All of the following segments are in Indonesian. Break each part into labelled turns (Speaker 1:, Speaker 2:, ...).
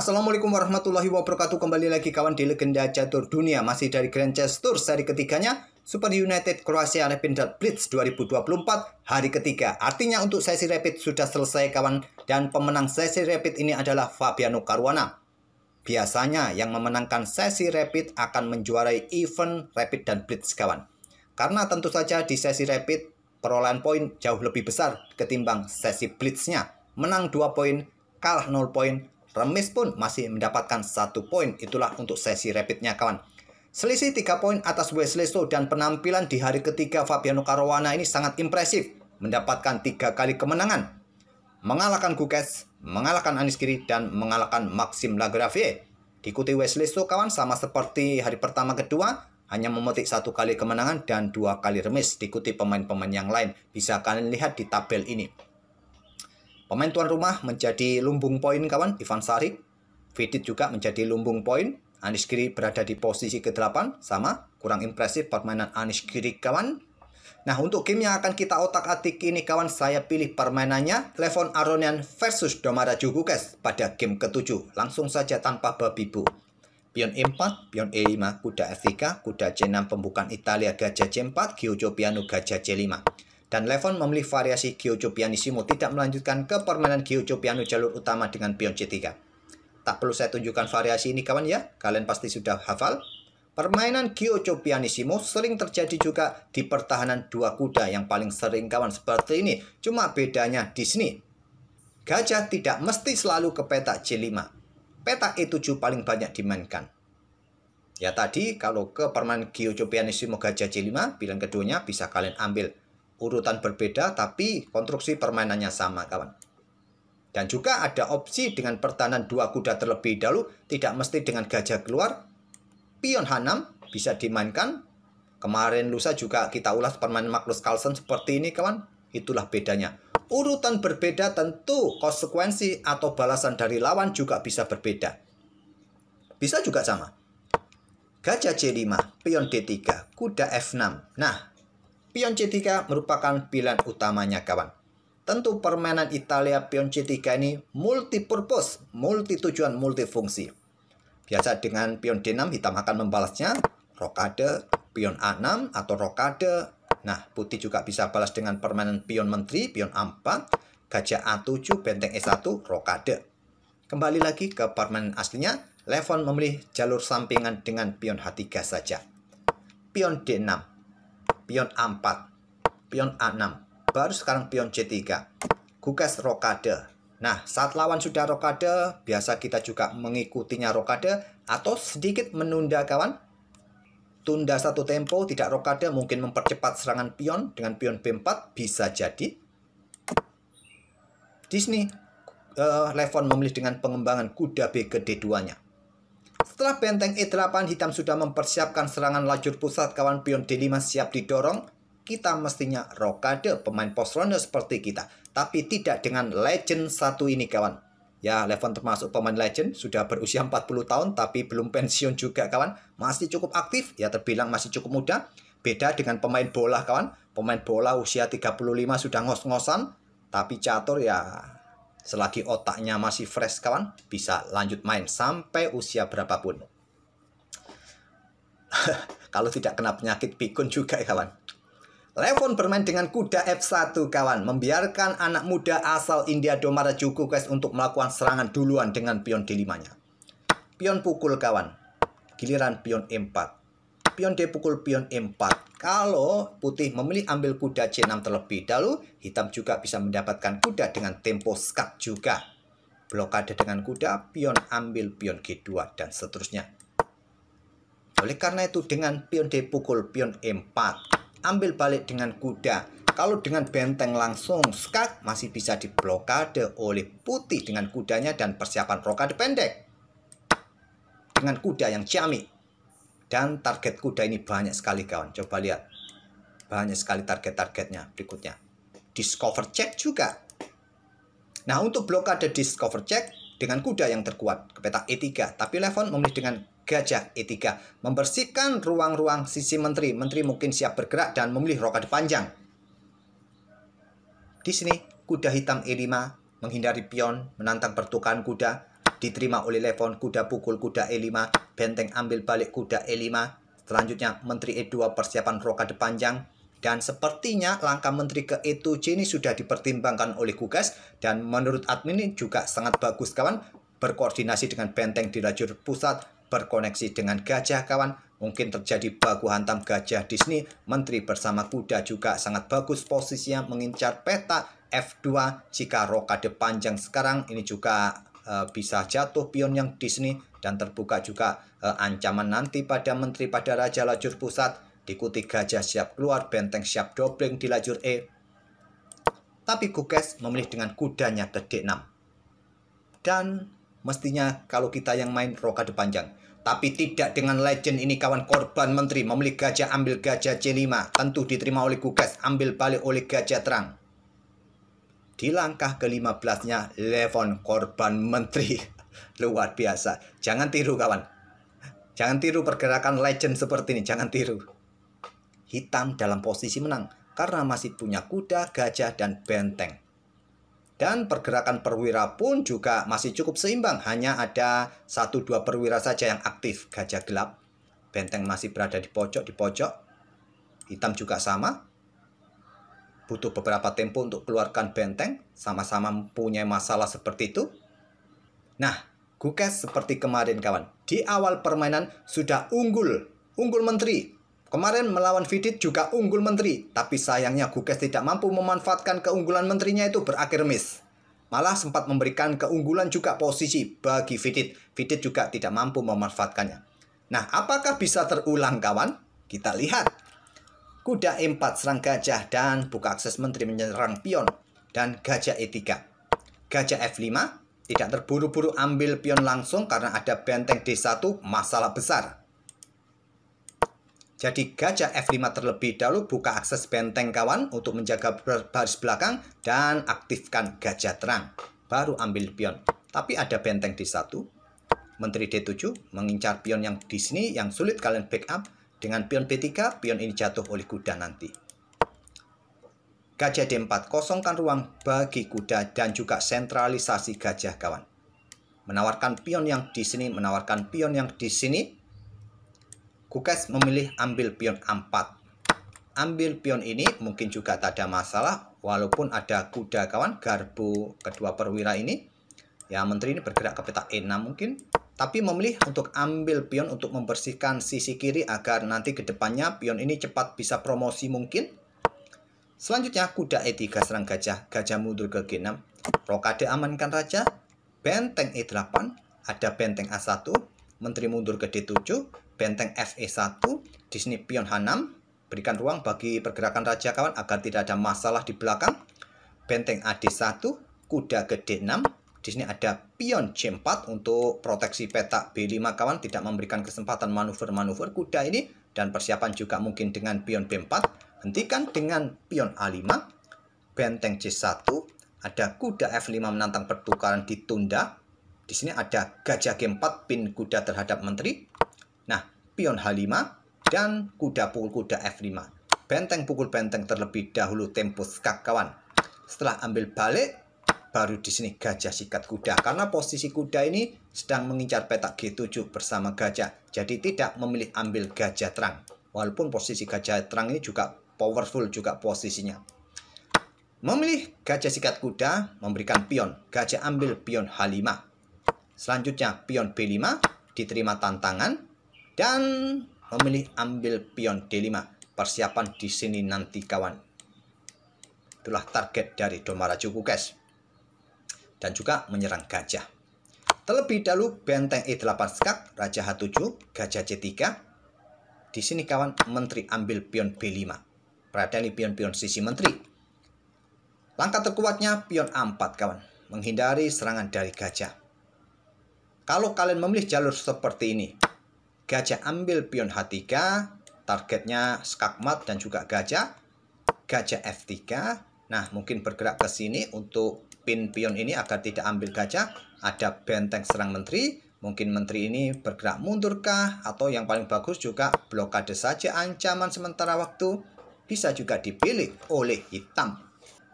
Speaker 1: Assalamualaikum warahmatullahi wabarakatuh. Kembali lagi kawan di Legenda Catur Dunia. Masih dari Grand Chess Tour seri ketiganya Super United Croatia Rapid Blitz 2024 hari ketiga. Artinya untuk sesi rapid sudah selesai kawan. Dan pemenang sesi rapid ini adalah Fabiano Caruana. Biasanya yang memenangkan sesi rapid akan menjuarai event rapid dan blitz kawan. Karena tentu saja di sesi rapid perolehan poin jauh lebih besar ketimbang sesi blitznya. Menang 2 poin, kalah 0 poin, Remis pun masih mendapatkan satu poin. Itulah untuk sesi rapidnya kawan. Selisih 3 poin atas Wesley So dan penampilan di hari ketiga Fabiano Caruana ini sangat impresif. Mendapatkan tiga kali kemenangan. Mengalahkan Gukes, mengalahkan Anis Kiri, dan mengalahkan Maxim Lagrave. Diikuti Wesley So kawan sama seperti hari pertama kedua. Hanya memetik satu kali kemenangan dan dua kali remis. Diikuti pemain-pemain yang lain. Bisa kalian lihat di tabel ini. Pemain tuan rumah menjadi lumbung poin kawan, Ivan Sari. Vidit juga menjadi lumbung poin. Anis Giri berada di posisi ke-8, sama. Kurang impresif permainan Anis Giri kawan. Nah, untuk game yang akan kita otak-atik ini kawan, saya pilih permainannya Levon Aronian versus Domara Jugukes pada game ke-7. Langsung saja tanpa babi bu. Pion E4, pion E5, kuda F3, kuda C6 pembukaan Italia gajah C4, Giojo Piano gajah C5 dan Levon memilih variasi Giojo Pianissimo tidak melanjutkan ke permainan Giojo Piano jalur utama dengan pion C3. Tak perlu saya tunjukkan variasi ini kawan ya, kalian pasti sudah hafal. Permainan Giojo Pianissimo sering terjadi juga di pertahanan dua kuda yang paling sering kawan seperti ini. Cuma bedanya di sini. Gajah tidak mesti selalu ke petak C5. Petak E7 paling banyak dimainkan. Ya tadi kalau ke permainan Giojo Pianissimo gajah C5, pilihan keduanya bisa kalian ambil urutan berbeda tapi konstruksi permainannya sama kawan. Dan juga ada opsi dengan pertahanan dua kuda terlebih dahulu, tidak mesti dengan gajah keluar. Pion H6 bisa dimainkan. Kemarin lusa juga kita ulas permainan Magnus Carlsen seperti ini kawan. Itulah bedanya. Urutan berbeda tentu konsekuensi atau balasan dari lawan juga bisa berbeda. Bisa juga sama. Gajah C5, pion D3, kuda F6. Nah, Pion C3 merupakan pilihan utamanya kawan. Tentu permainan Italia pion C3 ini multi-purpose, multi-tujuan, multifungsi. Biasa dengan pion D6 hitam akan membalasnya, rokade, pion A6 atau rokade. Nah, putih juga bisa balas dengan permainan pion menteri, pion A4, gajah A7, benteng E1, rokade. Kembali lagi ke permainan aslinya, Levon memilih jalur sampingan dengan pion H3 saja. Pion D6 pion A4, pion A6, baru sekarang pion C3. Gugas rokade. Nah, saat lawan sudah rokade, biasa kita juga mengikutinya rokade atau sedikit menunda kawan. Tunda satu tempo, tidak rokade, mungkin mempercepat serangan pion dengan pion B4, bisa jadi. Di sini, uh, Levon memilih dengan pengembangan kuda B ke D2-nya. Setelah benteng E8 hitam sudah mempersiapkan serangan lajur pusat kawan pion D5 siap didorong, kita mestinya rokade pemain post ronde seperti kita. Tapi tidak dengan legend satu ini kawan. Ya, Levon termasuk pemain legend, sudah berusia 40 tahun tapi belum pensiun juga kawan. Masih cukup aktif, ya terbilang masih cukup muda. Beda dengan pemain bola kawan. Pemain bola usia 35 sudah ngos-ngosan, tapi catur ya Selagi otaknya masih fresh kawan, bisa lanjut main sampai usia berapapun. Kalau tidak kena penyakit pikun juga ya kawan. Levon bermain dengan kuda F1 kawan, membiarkan anak muda asal India Domara Jukukes untuk melakukan serangan duluan dengan pion D5-nya. Pion pukul kawan, giliran pion E4 pion D pukul pion E4. Kalau putih memilih ambil kuda C6 terlebih dahulu, hitam juga bisa mendapatkan kuda dengan tempo skat juga. Blokade dengan kuda, pion ambil pion G2, dan seterusnya. Oleh karena itu, dengan pion D pukul pion E4, ambil balik dengan kuda. Kalau dengan benteng langsung skat, masih bisa diblokade oleh putih dengan kudanya dan persiapan rokade pendek. Dengan kuda yang ciamik, dan target kuda ini banyak sekali kawan. Coba lihat. Banyak sekali target-targetnya berikutnya. Discover check juga. Nah untuk blokade discover check dengan kuda yang terkuat ke peta E3. Tapi Levon memilih dengan gajah E3. Membersihkan ruang-ruang sisi menteri. Menteri mungkin siap bergerak dan memilih rokade panjang. Di sini kuda hitam E5 menghindari pion, menantang pertukaran kuda. Diterima oleh Levon kuda pukul kuda E5, benteng ambil balik kuda E5. Selanjutnya Menteri E2 persiapan rokade panjang. Dan sepertinya langkah Menteri ke E7 ini sudah dipertimbangkan oleh Gugas dan menurut admin ini juga sangat bagus kawan berkoordinasi dengan benteng di lajur pusat, berkoneksi dengan gajah kawan, mungkin terjadi baku hantam gajah di sini. Menteri bersama kuda juga sangat bagus posisinya mengincar peta F2 jika rokade panjang sekarang ini juga bisa jatuh pion yang di sini dan terbuka juga uh, ancaman nanti pada menteri pada raja lajur pusat diikuti gajah siap keluar benteng siap dobling di lajur E. Tapi Kukes memilih dengan kudanya ke D6 dan mestinya kalau kita yang main rokade panjang tapi tidak dengan legend ini kawan korban menteri memilih gajah ambil gajah C5 tentu diterima oleh Kukes ambil balik oleh gajah terang di langkah ke-15-nya Levon korban menteri. Luar biasa. Jangan tiru kawan. Jangan tiru pergerakan legend seperti ini. Jangan tiru. Hitam dalam posisi menang. Karena masih punya kuda, gajah, dan benteng. Dan pergerakan perwira pun juga masih cukup seimbang. Hanya ada satu dua perwira saja yang aktif. Gajah gelap. Benteng masih berada di pojok, di pojok. Hitam juga sama butuh beberapa tempo untuk keluarkan benteng, sama-sama mempunyai masalah seperti itu. Nah, Gukes seperti kemarin kawan, di awal permainan sudah unggul, unggul menteri. Kemarin melawan Vidit juga unggul menteri, tapi sayangnya Gukes tidak mampu memanfaatkan keunggulan menterinya itu berakhir miss. Malah sempat memberikan keunggulan juga posisi bagi Vidit. Vidit juga tidak mampu memanfaatkannya. Nah, apakah bisa terulang kawan? Kita lihat. Kuda E4 serang gajah dan buka akses menteri menyerang pion dan gajah E3. Gajah F5 tidak terburu-buru ambil pion langsung karena ada benteng D1 masalah besar. Jadi gajah F5 terlebih dahulu buka akses benteng kawan untuk menjaga baris belakang dan aktifkan gajah terang. Baru ambil pion. Tapi ada benteng D1. Menteri D7 mengincar pion yang di sini yang sulit kalian backup dengan pion B3, pion ini jatuh oleh kuda nanti. Gajah D4 kosongkan ruang bagi kuda dan juga sentralisasi gajah kawan. Menawarkan pion yang di sini, menawarkan pion yang di sini. Kukes memilih ambil pion A4. Ambil pion ini mungkin juga tak ada masalah walaupun ada kuda kawan garbu kedua perwira ini. Ya menteri ini bergerak ke peta E6 mungkin tapi memilih untuk ambil pion untuk membersihkan sisi kiri agar nanti ke depannya pion ini cepat bisa promosi mungkin. Selanjutnya kuda E3 serang gajah, gajah mundur ke G6, rokade amankan raja, benteng E8, ada benteng A1, menteri mundur ke D7, benteng FE1, di sini pion H6, berikan ruang bagi pergerakan raja kawan agar tidak ada masalah di belakang, benteng AD1, kuda ke D6, di sini ada pion C4 untuk proteksi peta B5 kawan tidak memberikan kesempatan manuver-manuver kuda ini dan persiapan juga mungkin dengan pion B4. Hentikan dengan pion A5, benteng C1, ada kuda F5 menantang pertukaran ditunda. Di sini ada gajah G4 pin kuda terhadap menteri. Nah, pion H5 dan kuda pukul kuda F5. Benteng pukul benteng terlebih dahulu tempo skak kawan. Setelah ambil balik, baru di sini gajah sikat kuda. Karena posisi kuda ini sedang mengincar petak G7 bersama gajah. Jadi tidak memilih ambil gajah terang. Walaupun posisi gajah terang ini juga powerful juga posisinya. Memilih gajah sikat kuda memberikan pion. Gajah ambil pion H5 selanjutnya pion B5 diterima tantangan dan memilih ambil pion D5 persiapan di sini nanti kawan. Itulah target dari Domara Cukukes dan juga menyerang gajah. Terlebih dahulu benteng E8 skak, Raja H7, Gajah C3. Di sini kawan menteri ambil pion B5. Perhatian pion-pion sisi menteri. Langkah terkuatnya pion A4 kawan, menghindari serangan dari gajah. Kalau kalian memilih jalur seperti ini, gajah ambil pion H3, targetnya skakmat dan juga gajah, gajah F3. Nah, mungkin bergerak ke sini untuk pin pion ini agar tidak ambil gajah. Ada benteng serang menteri. Mungkin menteri ini bergerak mundurkah? Atau yang paling bagus juga blokade saja ancaman sementara waktu. Bisa juga dipilih oleh hitam.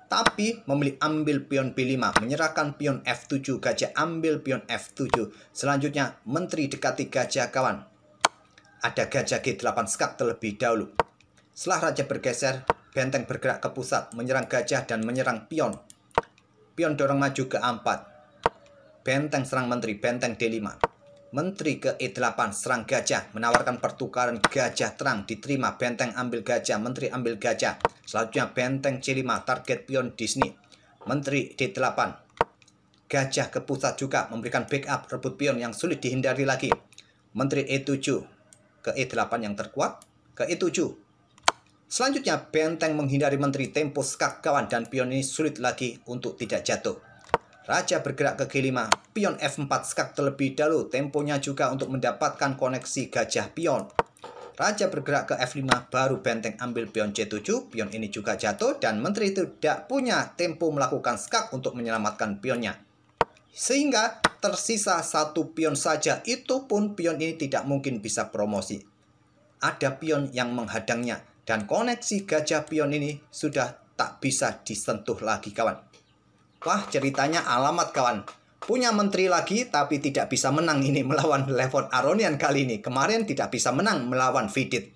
Speaker 1: tapi memilih ambil pion B5, menyerahkan pion F7, gajah ambil pion F7. Selanjutnya, menteri dekati gajah kawan. Ada gajah G8 skak terlebih dahulu. Setelah raja bergeser, benteng bergerak ke pusat, menyerang gajah dan menyerang pion. Pion dorong maju ke A4. Benteng serang menteri, benteng D5. Menteri ke E8 serang gajah, menawarkan pertukaran gajah terang, diterima benteng ambil gajah, menteri ambil gajah. Selanjutnya benteng C5, target pion Disney. Menteri D8, gajah ke pusat juga memberikan backup rebut pion yang sulit dihindari lagi. Menteri E7 ke E8 yang terkuat, ke E7. Selanjutnya benteng menghindari menteri tempo skak kawan dan pion ini sulit lagi untuk tidak jatuh. Raja bergerak ke G5, pion F4 skak terlebih dahulu, temponya juga untuk mendapatkan koneksi gajah pion. Raja bergerak ke F5, baru benteng ambil pion C7, pion ini juga jatuh, dan menteri itu tidak punya tempo melakukan skak untuk menyelamatkan pionnya. Sehingga tersisa satu pion saja, itu pun pion ini tidak mungkin bisa promosi. Ada pion yang menghadangnya, dan koneksi gajah pion ini sudah tak bisa disentuh lagi kawan. Wah, ceritanya alamat kawan. Punya menteri lagi tapi tidak bisa menang ini melawan Levon Aronian kali ini. Kemarin tidak bisa menang melawan Vidit.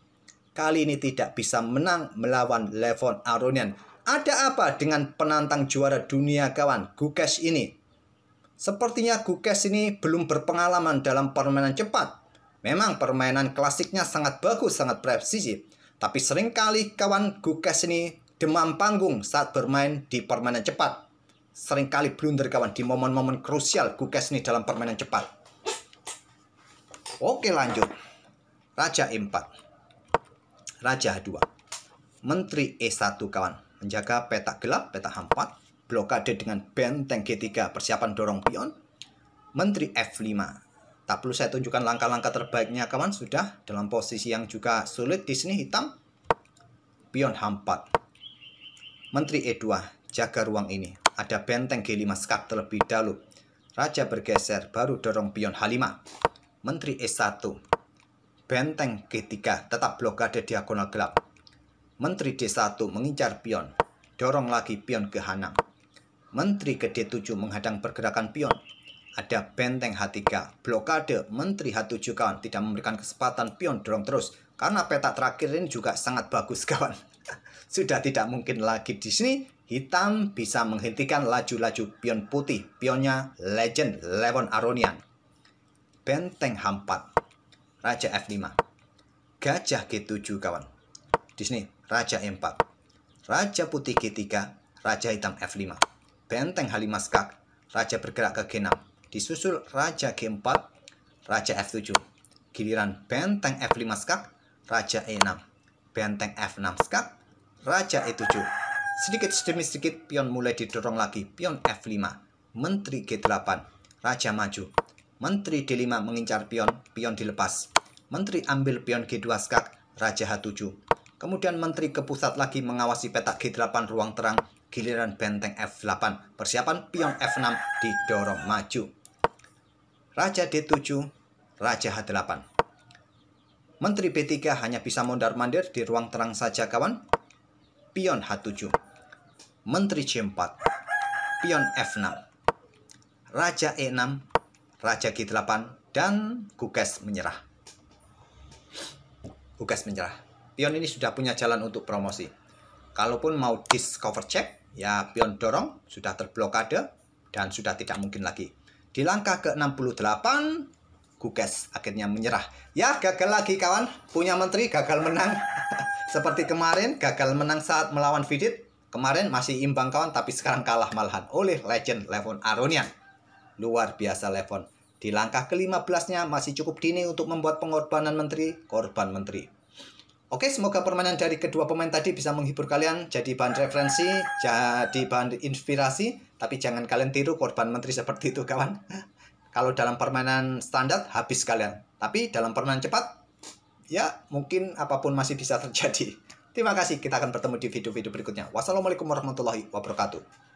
Speaker 1: Kali ini tidak bisa menang melawan Levon Aronian. Ada apa dengan penantang juara dunia kawan, Gukes ini? Sepertinya Gukes ini belum berpengalaman dalam permainan cepat. Memang permainan klasiknya sangat bagus, sangat presisi. Tapi sering kali kawan Gukes ini demam panggung saat bermain di permainan cepat sering kali blunder kawan di momen-momen krusial Gukes ini dalam permainan cepat. Oke lanjut. Raja E4. Raja 2. Menteri E1 kawan. Menjaga peta gelap, peta H4. Blokade dengan benteng G3. Persiapan dorong pion. Menteri F5. Tak perlu saya tunjukkan langkah-langkah terbaiknya kawan. Sudah dalam posisi yang juga sulit di sini hitam. Pion H4. Menteri E2. Jaga ruang ini ada benteng G5 skak terlebih dahulu. Raja bergeser, baru dorong pion H5. Menteri E1. Benteng G3 tetap blokade diagonal gelap. Menteri D1 mengincar pion. Dorong lagi pion ke H6. Menteri ke D7 menghadang pergerakan pion. Ada benteng H3. Blokade Menteri H7 kawan tidak memberikan kesempatan pion dorong terus. Karena peta terakhir ini juga sangat bagus kawan. Sudah tidak mungkin lagi di sini hitam bisa menghentikan laju-laju pion putih. Pionnya legend Levon Aronian. Benteng H4. Raja F5. Gajah G7 kawan. Di sini Raja E4. Raja putih G3. Raja hitam F5. Benteng H5 skak. Raja bergerak ke G6. Disusul Raja G4. Raja F7. Giliran benteng F5 skak. Raja E6. Benteng F6 skak. Raja E7 Sedikit demi sedikit pion mulai didorong lagi. Pion F5. Menteri G8. Raja maju. Menteri D5 mengincar pion. Pion dilepas. Menteri ambil pion G2 skak. Raja H7. Kemudian menteri ke pusat lagi mengawasi petak G8 ruang terang. Giliran benteng F8. Persiapan pion F6 didorong maju. Raja D7. Raja H8. Menteri B3 hanya bisa mondar-mandir di ruang terang saja kawan. Pion H7. Menteri C4, pion F6, Raja E6, Raja G8, dan Gukes menyerah. Gukes menyerah. Pion ini sudah punya jalan untuk promosi. Kalaupun mau discover check, ya pion dorong sudah terblokade dan sudah tidak mungkin lagi. Di langkah ke-68, Gukes akhirnya menyerah. Ya, gagal lagi kawan. Punya menteri gagal menang. Seperti kemarin, gagal menang saat melawan Vidit. Kemarin masih imbang kawan tapi sekarang kalah malahan oleh legend Levon Aronian. Luar biasa Levon. Di langkah ke-15-nya masih cukup dini untuk membuat pengorbanan menteri, korban menteri. Oke, semoga permainan dari kedua pemain tadi bisa menghibur kalian, jadi bahan referensi, jadi bahan inspirasi, tapi jangan kalian tiru korban menteri seperti itu kawan. Kalau dalam permainan standar, habis kalian. Tapi dalam permainan cepat, ya mungkin apa pun masih bisa terjadi. Terima kasih, kita akan bertemu di video-video berikutnya. Wassalamualaikum warahmatullahi wabarakatuh.